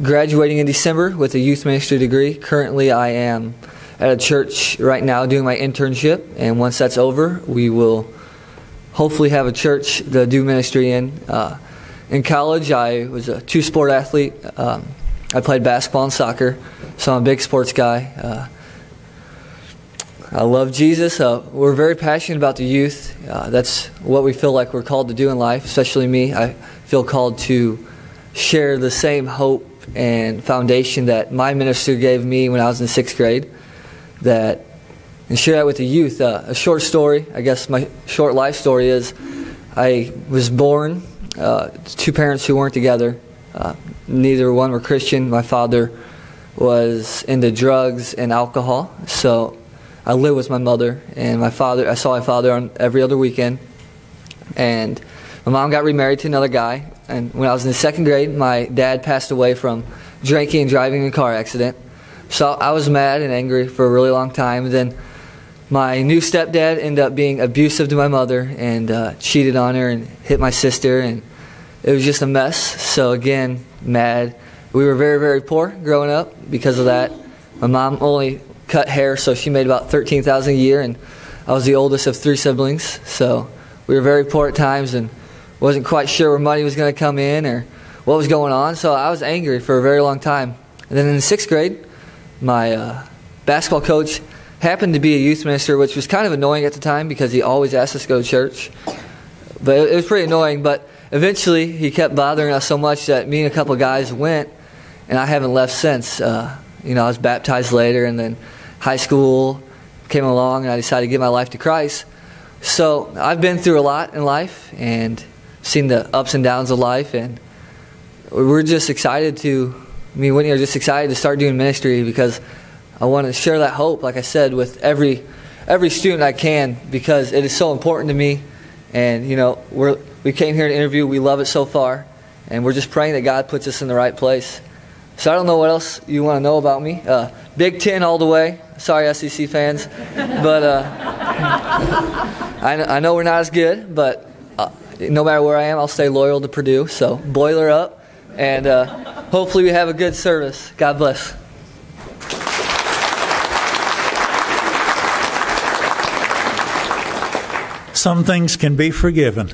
graduating in December with a youth ministry degree. Currently, I am at a church right now doing my internship, and once that's over, we will hopefully have a church to do ministry in. Uh, in college, I was a two sport athlete. Um, I played basketball and soccer, so I'm a big sports guy. Uh, I love Jesus. Uh, we're very passionate about the youth. Uh, that's what we feel like we're called to do in life, especially me. I feel called to share the same hope and foundation that my minister gave me when I was in sixth grade. That and share that with the youth. Uh, a short story, I guess my short life story is I was born uh, two parents who weren't together. Uh, neither one were Christian. My father was into drugs and alcohol, so I lived with my mother and my father. I saw my father on every other weekend, and my mom got remarried to another guy. And when I was in the second grade, my dad passed away from drinking and driving in a car accident. So I was mad and angry for a really long time. Then my new stepdad ended up being abusive to my mother and uh, cheated on her and hit my sister, and it was just a mess. So again, mad. We were very, very poor growing up because of that. My mom only cut hair, so she made about thirteen thousand a year, and I was the oldest of three siblings. So we were very poor at times, and wasn't quite sure where money was going to come in or what was going on. So I was angry for a very long time. And then in sixth grade, my uh, basketball coach happened to be a youth minister, which was kind of annoying at the time because he always asked us to go to church. But it, was pretty annoying. But eventually, he kept bothering us so much that me and a couple of guys went, and I haven't left since. Uh, you know, I was baptized later, and then high school came along, and I decided to give my life to Christ. So I've been through a lot in life and seen the ups and downs of life, and we're just excited to. I mean, Whitney are just excited to start doing ministry because I want to share that hope, like I said, with every every student I can because it is so important to me. And you know, we're we came here to interview. We love it so far, and we're just praying that God puts us in the right place. So I don't know what else you want to know about me. Uh, Big Ten all the way. Sorry, SEC fans, but uh, I, I, know we're not as good. But no matter where I am, I'll stay loyal to Purdue. So boiler up, and uh, hopefully we have a good service. God bless. some things can be forgiven.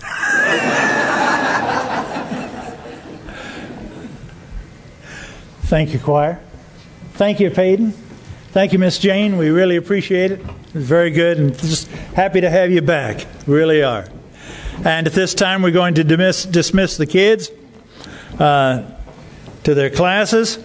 Thank you, choir. Thank you, Peyton. Thank you, Miss Jane. We really appreciate it. It's very good and just happy to have you back. Really are. And at this time, we're going to dismiss, dismiss the kids uh, to their classes.